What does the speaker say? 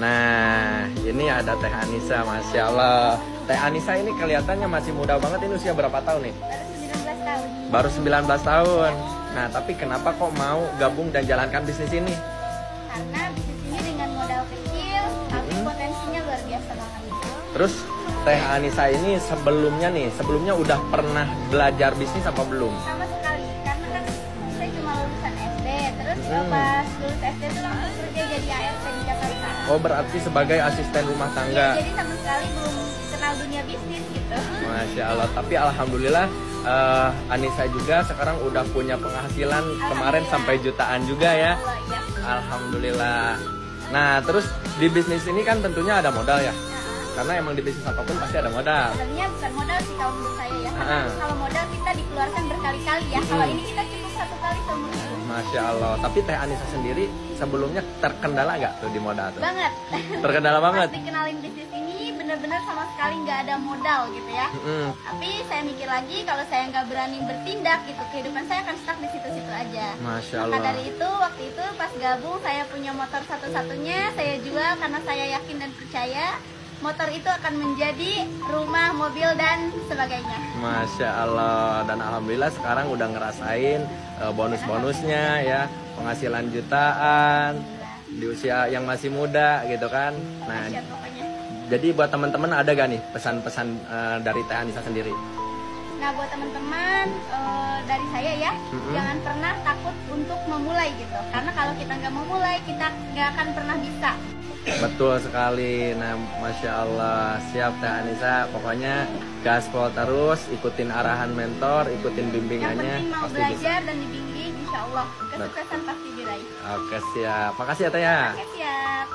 Nah, ini ada Teh Anissa, Masya Allah. Teh Anissa ini kelihatannya masih muda banget, ini usia berapa tahun nih? Baru 19 tahun. Baru 19 tahun. Nah, tapi kenapa kok mau gabung dan jalankan bisnis ini? Karena bisnis ini dengan modal kecil, tapi Mm-mm. potensinya luar biasa banget. Terus Teh Anissa ini sebelumnya nih, sebelumnya udah pernah belajar bisnis apa belum? Sama sekali, karena kan saya cuma lulusan SD, terus Hmm. pas lulus SD tuh langsung Oh, berarti sebagai asisten rumah Iya, tangga. jadi sama sekali belum kenal dunia bisnis gitu. Masya Allah, tapi Alhamdulillah eh, Anissa juga sekarang udah punya penghasilan kemarin sampai jutaan juga ya. Allah, ya. Alhamdulillah. Nah, terus di bisnis ini kan tentunya ada modal ya. Karena emang di bisnis apa pun pasti ada modal. sebenarnya bukan modal sih kalau menurut saya ya. Karena Ah. kalau modal kita dikeluarkan berkali-kali ya. Kalau Hmm. ini kita Masya Allah. Tapi Teh Anissa sendiri sebelumnya terkendala nggak tuh di modal tuh? Banget. Terkendala banget. Pas dikenalin bisnis ini bener-bener sama sekali nggak ada modal gitu ya. Mm-mm. Tapi saya mikir lagi kalau saya nggak berani bertindak gitu kehidupan saya akan stuck di situ-situ aja. Masya Maka Allah. dari itu waktu itu pas gabung saya punya motor satu-satunya saya jual karena saya yakin dan percaya motor itu akan menjadi rumah, mobil dan sebagainya. Masya Allah. Dan Alhamdulillah sekarang udah ngerasain eh, bonus-bonusnya ya. Penghasilan jutaan di usia yang masih muda gitu kan. Nah, jadi buat teman-teman ada gak nih pesan-pesan eh, dari Teh Anissa sendiri? Nah buat teman-teman eh, dari saya ya Mm-mm. jangan pernah takut untuk memulai gitu karena kalau kita nggak memulai kita nggak akan pernah bisa. Betul sekali. Nah, masya Allah, siap Teh Anissa. Pokoknya gaspol terus, ikutin arahan mentor, ikutin Yang bimbingannya, penting mau pasti bisa. belajar dan dibimbing, insya Allah kesuksesan pasti diraih. Oke siap. Makasih ya Teh ya. Oke siap.